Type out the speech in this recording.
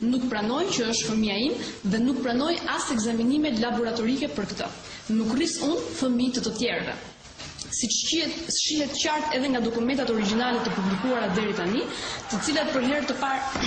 Nuk pranoj që është fëmija im dhe nuk pranoj as ekzaminimet laboratorike për këtë. Nuk rris unë fëmijë të të tjerëve. Siç shihet qartë edhe nga dokumentat origjinale të publikuara deri tani, të cilat për herë të parë